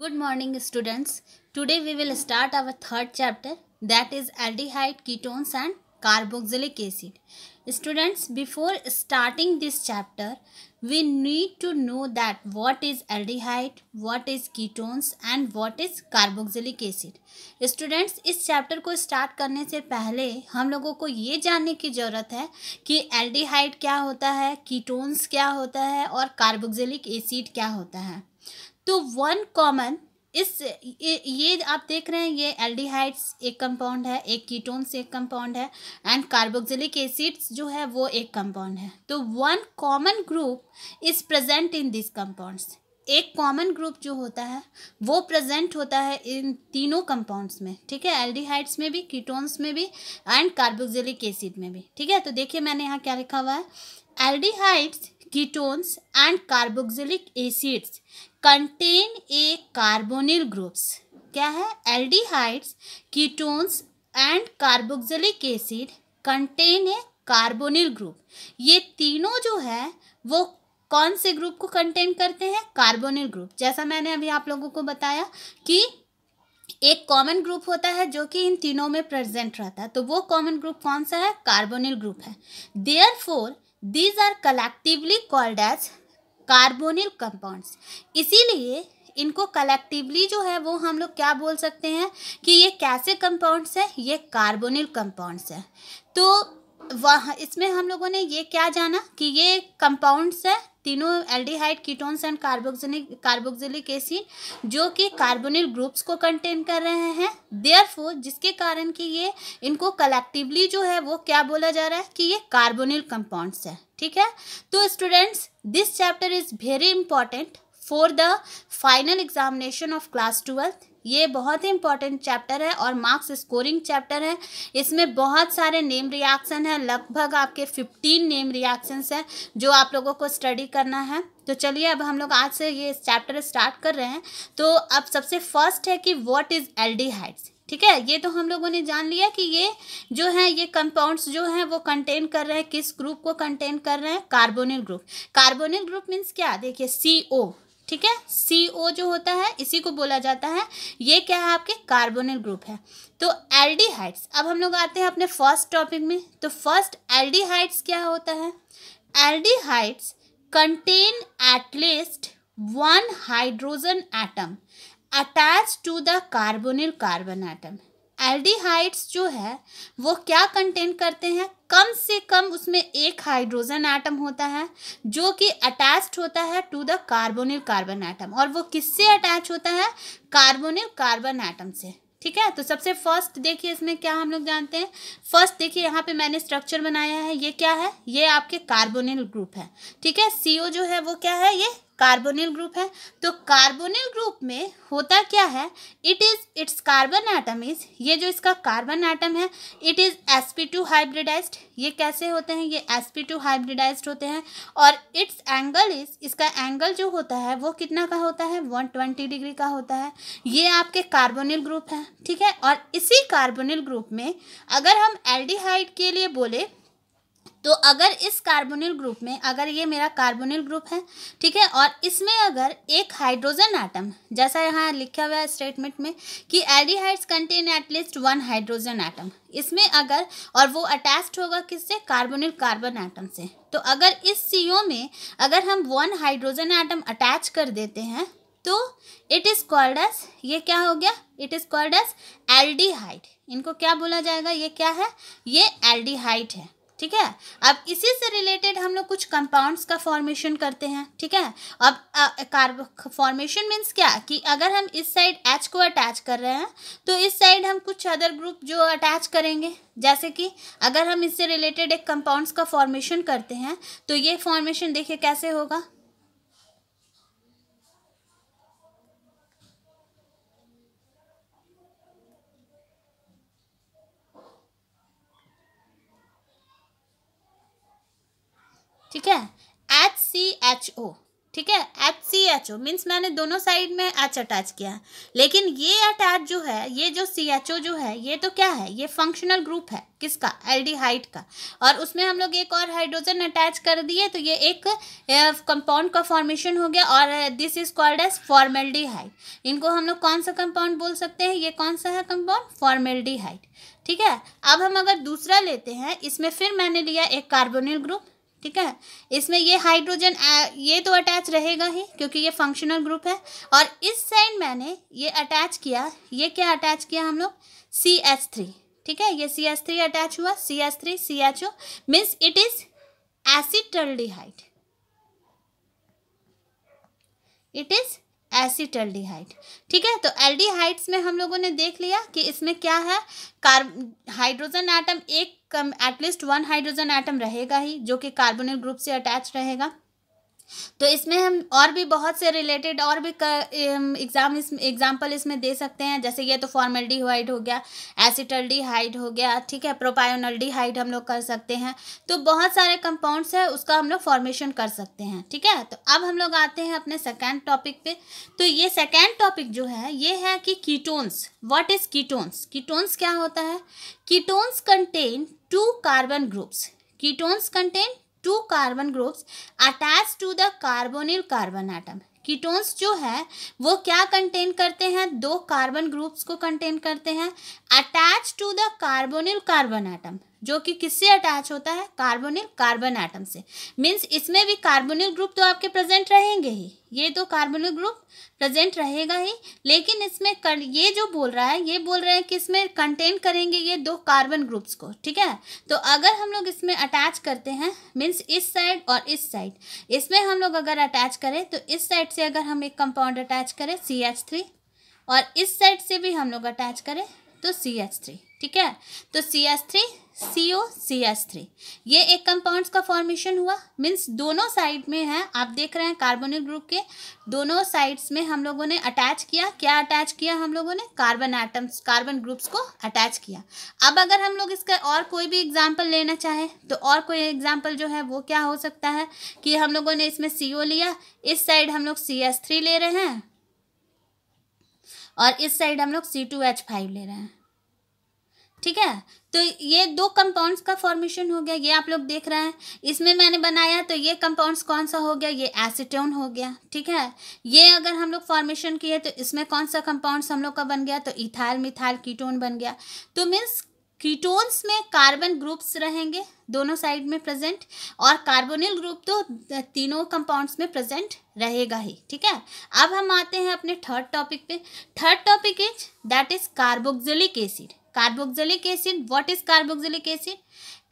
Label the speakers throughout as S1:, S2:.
S1: Good morning, students. Today we will start our third chapter that is aldehyde, ketones, and carboxylic acid. Students, before starting this chapter, we need to know that what is aldehyde, what is ketones, and what is carboxylic acid. Students इस chapter को start करने से पहले हम लोगों को ये जानने की ज़रूरत है कि एल्डिहाइड क्या होता है कीटोन्स क्या होता है और कार्बोक्सिलिक एसिड क्या होता है तो वन कॉमन इस ये, आप देख रहे हैं ये एल्डिहाइड्स एक कंपाउंड है एक कीटोन्स एक कंपाउंड है एंड कार्बोक्सिलिक एसिड्स जो है वो एक कंपाउंड है। तो one common group is present in this compounds एक कॉमन ग्रुप जो होता है वो प्रेजेंट होता है इन तीनों कंपाउंड्स में ठीक है? एल्डिहाइड्स में भी कीटोन्स में भी एंड कार्बोक्सिलिक एसिड में भी ठीक है? तो देखिए मैंने यहाँ क्या लिखा हुआ है। Aldehydes ketones and carboxylic acids contain a carbonyl groups क्या है? Aldehydes ketones and carboxylic acid contain a carbonyl group ये तीनों जो है, वो कौन से ग्रुप को कंटेन करते हैं? कार्बोनिल ग्रुप जैसा मैंने अभी आप लोगों को बताया कि एक कॉमन ग्रुप होता है जो कि इन तीनों में प्रेजेंट रहता है। तो वो कॉमन ग्रुप कौन सा है? कार्बोनिल ग्रुप है। Therefore these are collectively called as carbonyl compounds. इसीलिए इनको कलेक्टिवली जो है वो हम लोग क्या बोल सकते हैं कि ये कैसे कंपाउंड्स हैं? ये कार्बोनिल कंपाउंड्स हैं। तो वह, इसमें हम लोगों ने ये क्या जाना कि ये कंपाउंड्स है, तीनों aldehyde ketones and carboxylic carboxylic acid जो कि कार्बोनिल ग्रुप्स को कंटेन कर रहे हैं। देयर जिसके कारण कि ये, इनको कलेक्टिवली जो है, वो क्या बोला जा रहा है कि ये कार्बोनिल कंपाउंड्स है, ठीक है? तो students this chapter is very important for the final examination of class twelfth ये बहुत ही इंपॉर्टेंट चैप्टर है और मार्क्स स्कोरिंग चैप्टर है। इसमें बहुत सारे नेम रिएक्शन है। लगभग आपके फिफ्टीन नेम रिएक्शंस हैं जो आप लोगों को स्टडी करना है। तो चलिए अब हम लोग आज से ये चैप्टर स्टार्ट कर रहे हैं। तो अब सबसे फ़र्स्ट है कि व्हाट इज़ एल्डिहाइड्स ठीक है? ये तो हम लोगों ने जान लिया कि ये जो है, ये कंपाउंड्स जो हैं, वो कंटेन कर रहे हैं। किस ग्रुप को कंटेन कर रहे हैं? Carbonyl group carbonyl group means क्या? देखिए सी ओ ठीक है? सी ओ जो होता है, इसी को बोला जाता है। ये क्या है आपके? कार्बोनिल ग्रुप है। तो एल्डिहाइड्स अब हम लोग आते हैं अपने फ़र्स्ट टॉपिक में। तो फ़र्स्ट एल्डिहाइड्स क्या होता है? Aldehydes contain at least one hydrogen atom attach to the carbonyl carbon atom aldehydes जो है, वो क्या कंटेन करते हैं? कम से कम उसमें एक हाइड्रोजन एटम होता है, जो कि अटैच्ड होता है to the carbonyl carbon atom और वो किससे अटैच होता है? कार्बोनिल कार्बन एटम से. ठीक है? तो सबसे फ़र्स्ट देखिए इसमें क्या हम लोग जानते हैं? फ़र्स्ट देखिए यहाँ पे मैंने स्ट्रक्चर बनाया है, ये क्या है? ये आपके कार्बोनिल ग्रुप है. ठीक है? सीओ जो है वो क्या है? ये कार्बोनिल ग्रुप है। तो कार्बोनिल ग्रुप में होता क्या है? It is it's carbon atom is ये जो इसका कार्बन एटम है it is S P two hybridized ये कैसे होते हैं? ये एस पी टू हाइब्रिडाइज्ड होते हैं। और इट्स एंगल इज़ इसका एंगल जो होता है, वो कितना का होता है? वन ट्वेंटी डिग्री का होता है। ये आपके कार्बोनिल ग्रुप है, ठीक है? और इसी कार्बोनिल ग्रुप में अगर हम एल्डिहाइड के लिए बोले तो अगर इस कार्बोनिल ग्रुप में, अगर ये मेरा कार्बोनिल ग्रुप है, ठीक है, और इसमें अगर एक हाइड्रोजन एटम जैसा यहाँ लिखा हुआ है स्टेटमेंट में, कि aldehydes contain at least one hydrogen atom इसमें अगर, और वो अटैच्ड होगा किससे? कार्बोनिल कार्बन एटम से। तो अगर इस सीओ में अगर हम वन हाइड्रोजन एटम अटैच कर देते हैं तो इट इज़ कॉल्ड एस ये क्या हो गया? It is called as aldehyde इनको क्या बोला जाएगा? ये क्या है? ये एल्डिहाइड है। ठीक है? अब इसी से रिलेटेड हम लोग कुछ कंपाउंड्स का फॉर्मेशन करते हैं, ठीक है? अब कार्ब फॉर्मेशन मीन्स क्या? कि अगर हम इस साइड एच को अटैच कर रहे हैं तो इस साइड हम कुछ अदर ग्रुप जो अटैच करेंगे। जैसे कि अगर हम इससे रिलेटेड एक कंपाउंड्स का फॉर्मेशन करते हैं तो ये फॉर्मेशन देखिए कैसे होगा? ठीक है? एच सी एच ओ ठीक है? H C H O means मैंने दोनों साइड में एच अटैच किया। है लेकिन ये अटैच जो है, ये जो सी एच ओ जो है, ये तो क्या है? ये फंक्शनल ग्रुप है। किसका? एल्डिहाइड का। और उसमें हम लोग एक और हाइड्रोजन अटैच कर दिए तो ये एक कंपाउंड का फॉर्मेशन हो गया और this is called as formaldehyde इनको हम लोग कौन सा कंपाउंड बोल सकते हैं? ये कौन सा है कंपाउंड फॉर्मेल्डिहाइड ठीक है? अब हम अगर दूसरा लेते हैं, इसमें फिर मैंने लिया एक कार्बोनिल ग्रुप ठीक है? इसमें ये हाइड्रोजन ये तो अटैच रहेगा ही, क्योंकि ये फंक्शनल ग्रुप है। और इस साइड मैंने ये अटैच किया, ये क्या अटैच किया हम लोग? सी एच थ्री ठीक है? ये सी एच थ्री अटैच हुआ C H three C H O means it is acetaldehyde it is acetaldehyde. ठीक है? तो एल्डिहाइड्स में हम लोगों ने देख लिया कि इसमें क्या है? कार्ब, हाइड्रोजन एटम एक कम at least one hydrogen atom रहेगा ही, जो कि कार्बोनिल ग्रुप से अटैच रहेगा। तो इसमें हम और भी बहुत से रिलेटेड और भी एग्ज़ाम इस एग्ज़ाम्पल इसमें दे सकते हैं। जैसे ये तो फॉर्मेल्डिहाइड हो गया एसिटल्डिहाइड हो गया, ठीक है प्रोपायोनल्डिहाइड हम लोग कर सकते हैं। तो बहुत सारे कंपाउंड्स है, उसका हम लोग फॉर्मेशन कर सकते हैं, ठीक है? तो अब हम लोग आते हैं अपने सेकेंड टॉपिक पे। तो ये सेकेंड टॉपिक जो है, ये है कि ketones what is ketones ketones क्या होता है? Ketones contain two carbon groups ketones contain two carbon groups attach to the carbonyl carbon atom ketones जो है, वो क्या कंटेन करते हैं? दो कार्बन ग्रुप्स को कंटेन करते हैं। Attach to the carbonyl carbon atom जो कि किससे अटैच होता है? कार्बोनिल कार्बन एटम से। मीन्स इसमें भी कार्बोनिल ग्रुप तो आपके प्रेजेंट रहेंगे ही। ये तो कार्बोनिल ग्रुप प्रेजेंट रहेगा ही। लेकिन इसमें कर, ये जो बोल रहा है ये बोल रहे हैं कि इसमें कंटेन करेंगे ये दो कार्बन ग्रुप्स को ठीक है? तो अगर हम लोग इसमें अटैच करते हैं मीन्स इस साइड और इस साइड इसमें हम लोग अगर अटैच करें तो इस साइड से अगर हम एक कंपाउंड अटैच करें सी एच थ्री और इस साइड से भी हम लोग अटैच करें तो सी एच थ्री ठीक है? तो C H three C O C S three ये एक कंपाउंड्स का फॉर्मेशन हुआ मीन्स दोनों साइड में है, आप देख रहे हैं कार्बोनिल ग्रुप के, दोनों साइड्स में हम लोगों ने अटैच किया। क्या अटैच किया हम लोगों ने? कार्बन एटम्स कार्बन ग्रुप्स को अटैच किया। अब अगर हम लोग इसका और कोई भी एग्ज़ाम्पल लेना चाहें तो और कोई एग्ज़ाम्पल जो है वो क्या हो सकता है कि हम लोगों ने इसमें सी ओ लिया, इस साइड हम लोग सी एस थ्री ले रहे हैं। और इस साइड हम लोग सी टू एच फाइव ले रहे हैं। ठीक है? तो ये दो कंपाउंड्स का फॉर्मेशन हो गया, ये आप लोग देख रहे हैं। इसमें मैंने बनाया तो ये कंपाउंड्स कौन सा हो गया? ये एसिटोन हो गया। ठीक है? ये अगर हम लोग फॉर्मेशन किए तो इसमें कौन सा कंपाउंड्स हम लोग का बन गया? तो इथाइल मिथाइल कीटोन बन गया। तो मीन्स कीटोन्स में कार्बन ग्रुप्स रहेंगे, दोनों साइड में प्रेजेंट और कार्बोनिल ग्रुप तो तीनों कंपाउंड्स में प्रेजेंट रहेगा ही, ठीक है? अब हम आते हैं अपने थर्ड टॉपिक पे। Third topic is that is carboxylic acid carboxylic acid what is carboxylic acid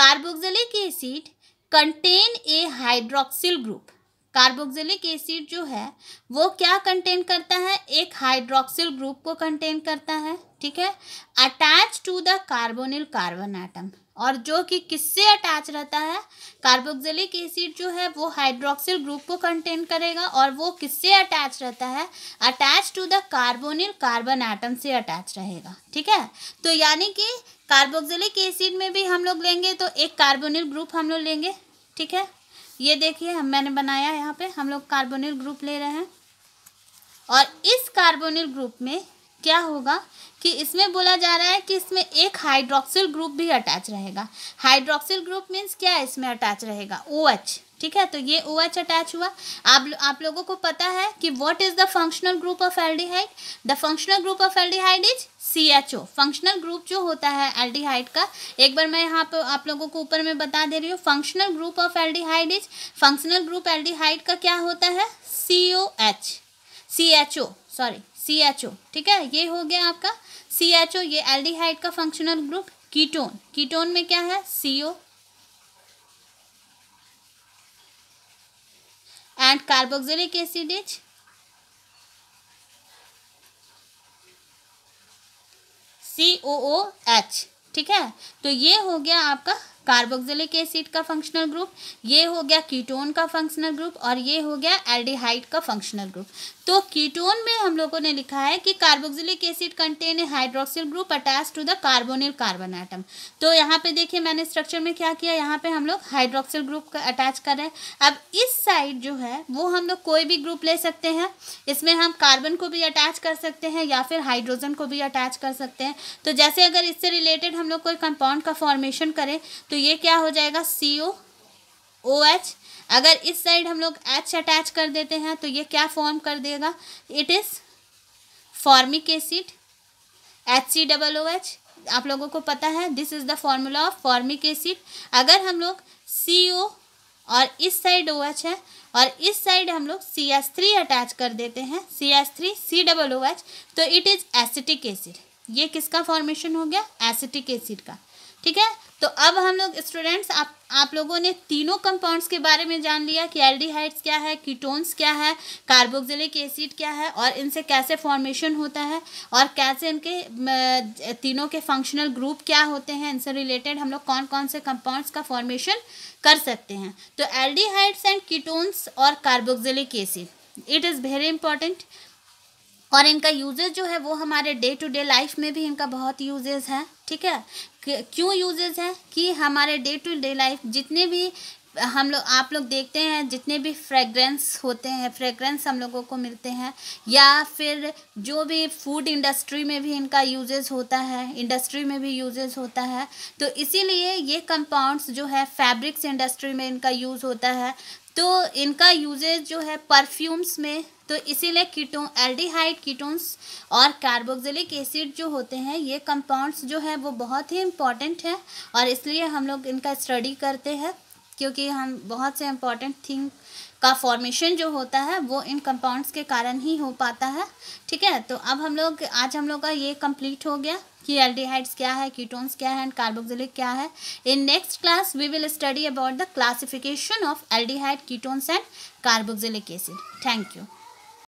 S1: carboxylic acid contain a hydroxyl group. Carboxylic acid जो है, वो क्या कंटेन करता है? एक हाइड्रोक्सिल ग्रुप को कंटेन करता है, ठीक है? Attach to the carbonyl carbon atom और जो कि किससे अटैच रहता है? कार्बोक्सिलिक एसिड जो है, वो हाइड्रोक्सिल ग्रुप को कंटेन करेगा और वो किससे अटैच रहता है? Attach to the carbonyl carbon atom से अटैच रहेगा, ठीक है? तो यानी कि कार्बोक्सिलिक एसिड में भी हम लोग लेंगे तो एक कार्बोनिल ग्रुप हम लोग लेंगे, ठीक है? ये देखिए, हम मैंने बनाया यहाँ पे। हम लोग कार्बोनिल ग्रुप ले रहे हैं। और इस कार्बोनिल ग्रुप में क्या होगा कि इसमें बोला जा रहा है कि इसमें एक हाइड्रोक्सिल ग्रुप भी अटैच रहेगा। हाइड्रोक्सिल ग्रुप मीन्स क्या इसमें अटैच रहेगा ओ OH ठीक है? तो ये ओ OH अटैच हुआ। आप आप लोगों को पता है कि what is the functional group of aldehyde the functional group of aldehyde is C H O functional group जो होता है एल्डिहाइड का, एक बार मैं यहाँ पर आप लोगों को ऊपर में बता दे रही हूँ functional group of aldehyde is functional group aldehyde का क्या होता है? C O H C H O sorry C H O ठीक है? ये हो गया आपका सी एच ओ ये एल्डिहाइड का फंक्शनल ग्रुप कीटोन कीटोन में क्या है? C O and carboxylic acid is C O O H ठीक है? तो ये हो गया आपका कार्बोक्सिलिक एसिड का फंक्शनल ग्रुप ये हो गया कीटोन का फंक्शनल ग्रुप और ये हो गया एल्डिहाइड का फंक्शनल ग्रुप तो कीटोन में हम लोगों ने लिखा है कि carboxylic acid contain a hydroxyl group attach to the carbonyl carbon atom तो यहाँ पे देखिए मैंने स्ट्रक्चर में क्या किया, यहाँ पे हम लोग हाइड्रोक्सिल ग्रुप का अटैच कर रहे हैं। अब इस साइड जो है, वो हम लोग कोई भी ग्रुप ले सकते हैं। इसमें हम कार्बन को भी अटैच कर सकते हैं या फिर हाइड्रोजन को भी अटैच कर सकते हैं। तो जैसे अगर इससे रिलेटेड हम लोग कोई कंपाउंड का फॉर्मेशन करें तो ये क्या हो जाएगा? सी ओ ओ एच अगर इस साइड हम लोग एच अटैच कर देते हैं तो ये क्या फॉर्म कर देगा? It is formic acid H C double O H आप लोगों को पता है this is the formula of formic acid अगर हम लोग सी ओ और इस साइड ओ एच है, और इस साइड हम लोग सी एस थ्री अटैच कर देते हैं C S three C double O H तो इट इज़ एसिटिक एसिड ये किसका फॉर्मेशन हो गया? एसिटिक एसिड का। ठीक है? तो अब हम लोग स्टूडेंट्स आप आप लोगों ने तीनों कंपाउंड्स के बारे में जान लिया। कि एल्डिहाइड्स क्या है? कीटोन्स क्या है? कार्बोक्सिलिक एसिड क्या है? और इनसे कैसे फॉर्मेशन होता है? और कैसे इनके तीनों के फंक्शनल ग्रुप क्या होते हैं? इनसे रिलेटेड हम लोग कौन कौन से कंपाउंड्स का फॉर्मेशन कर सकते हैं? तो एल्डिहाइड्स एंड कीटोन्स और carboxylic acid it is very important और इनका यूजेज जो है वो हमारे डे टू डे लाइफ में भी इनका बहुत यूजेज है, ठीक है? क्यों यूजेज है? कि हमारे डे टू डे लाइफ जितने भी हम लोग, आप लोग देखते हैं, जितने भी फ्रेगरेंस होते हैं फ्रेगरेंस हम लोगों को मिलते हैं, या फिर जो भी फ़ूड इंडस्ट्री में भी इनका यूजेस होता है इंडस्ट्री में भी यूजेस होता है तो इसीलिए ये कंपाउंड्स जो है फैब्रिक्स इंडस्ट्री में इनका यूज़ होता है तो इनका यूजेज जो है परफ्यूम्स में तो इसीलिए कीटो एल्डिहाइड कीटोन्स और कार्बोक्सिलिक एसिड जो होते हैं, ये कंपाउंड्स जो है, वो बहुत ही इंपॉर्टेंट है और इसलिए हम लोग इनका स्टडी करते हैं क्योंकि हम बहुत से इंपॉर्टेंट थिंग का फॉर्मेशन जो होता है, वो इन कंपाउंड्स के कारण ही हो पाता है। ठीक है तो अब हम लोग, आज हम लोग का ये कंप्लीट हो गया। कि एल्डिहाइड्स क्या है कीटोन्स क्या है एंड कार्बोक्सिलिक क्या है? In next class we will study about the classification of aldehyde ketones and carboxylic acid thank you